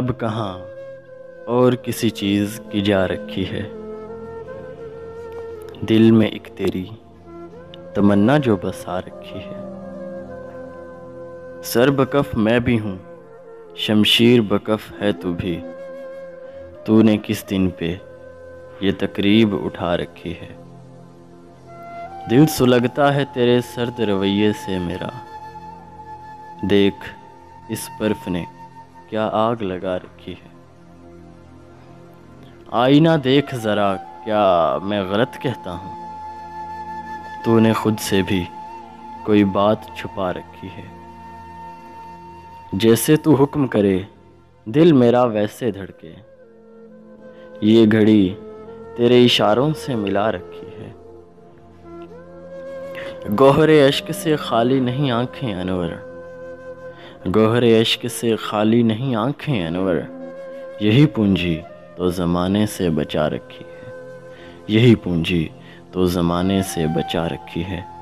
अब कहाँ और किसी चीज़ की जा रखी है? दिल में एक तेरी तमन्ना जो बसा रखी है। सर बकफ मैं भी हूँ, शमशीर बकफ है तू भी। तूने किस दिन पे ये तकरीब उठा रखी है? दिल सुलगता है तेरे सर्द रवैये से मेरा। देख इस बर्फ़ ने क्या आग लगा रखी है? आईना देख ज़रा, क्या मैं गलत कहता हूँ? तूने खुद से भी कोई बात छुपा रखी है। जैसे तू हुक्म करे, दिल मेरा वैसे धड़के। ये घड़ी तेरे इशारों से मिला रखी है। गोहरे अश्क से खाली नहीं आँखें अनवर। गोहरे अश्क से खाली नहीं आँखें, अनवर। यही पूंजी तो ज़माने से बचा रखी है। यही पूंजी तो ज़माने से बचा रखी है।